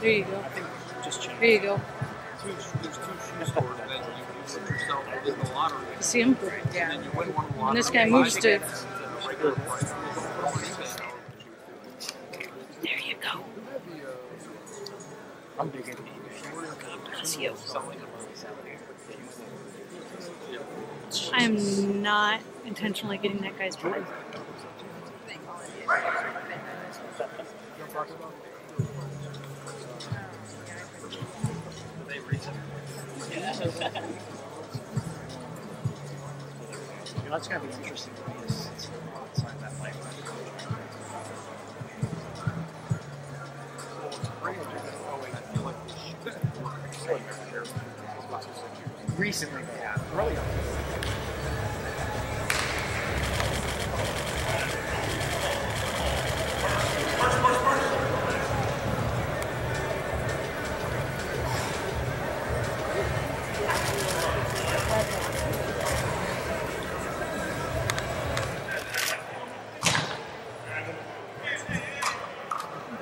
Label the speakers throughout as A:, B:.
A: There you go.
B: Just check.
A: There you go.
C: Two, there's two shoe stores, and then you put yourself in the lottery.
A: See him?
C: And then you win one of
A: And this guy moves to-
C: at a regular price, and you can put them on eBay.
A: There you go.
B: I'm.
A: Bless you.
B: Selling them out here.
A: I am not intentionally getting that guy's blood.
B: You know, that's gonna be interesting to me is outside that light. Oh, Recently they have.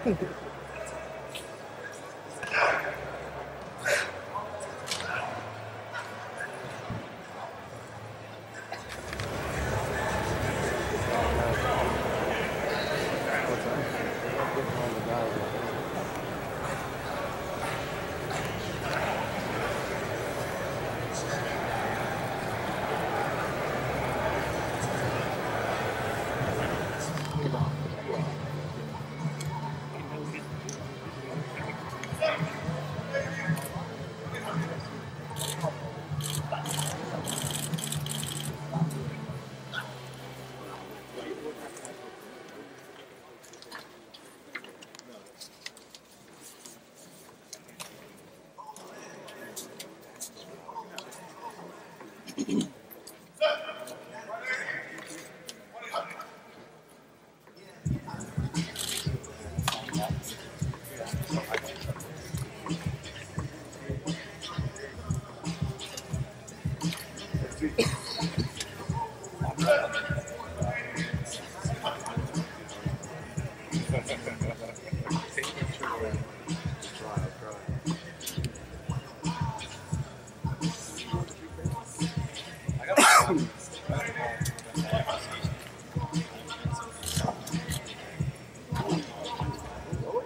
B: Early Yeah.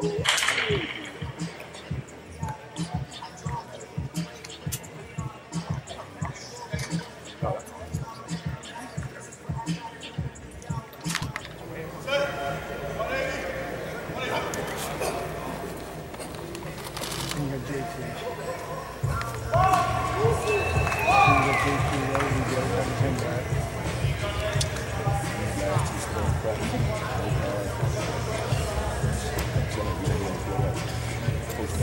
D: And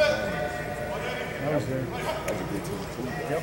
D: I was there.
E: Yep.